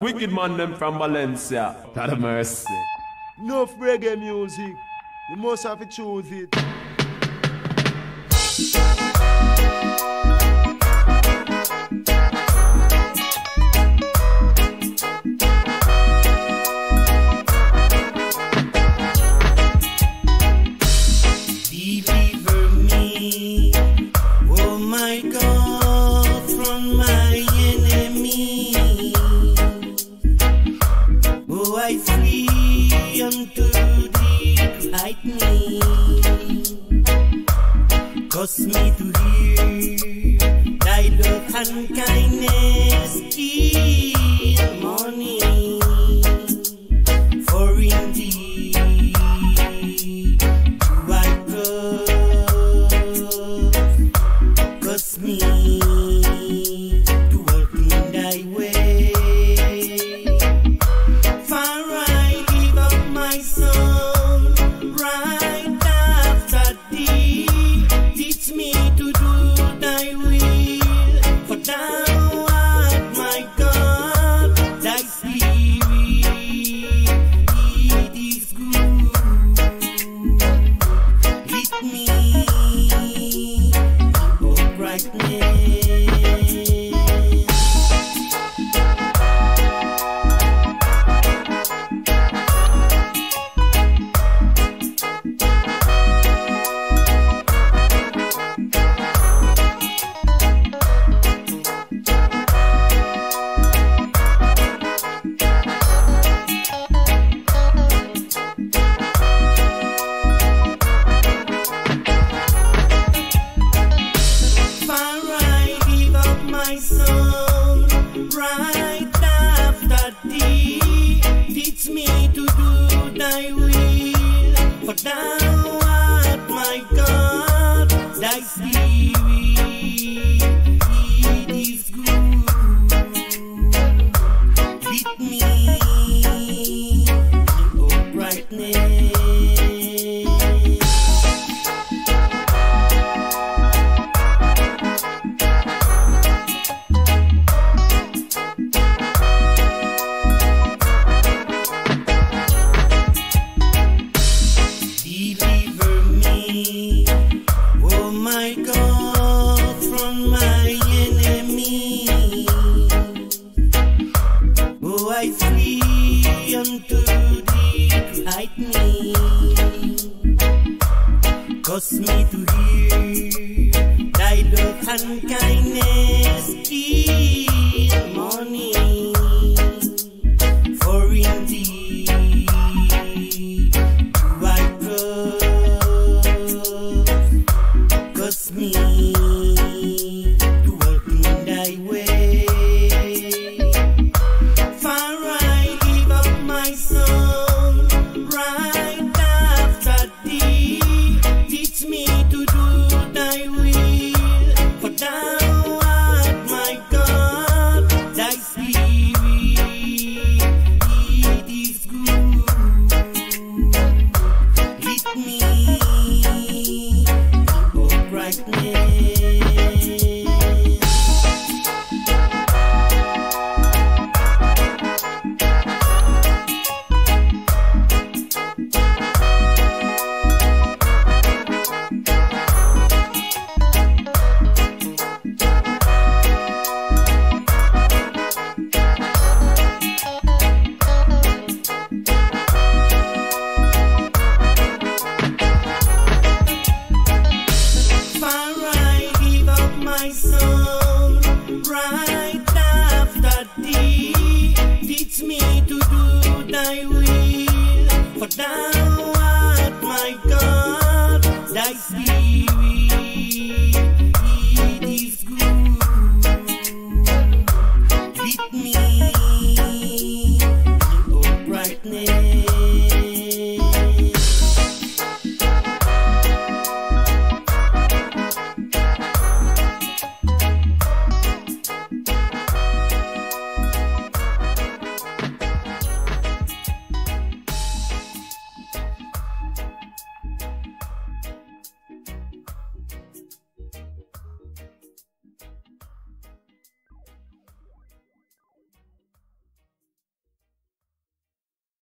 Wicked man them from Valencia. That mercy. No reggae music. You must have to choose it. Cause me to hear thy love and kindness, please. like me. I will, but now at my God, thy. thân cây nè my for now.